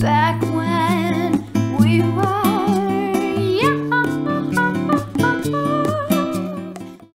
back when we were.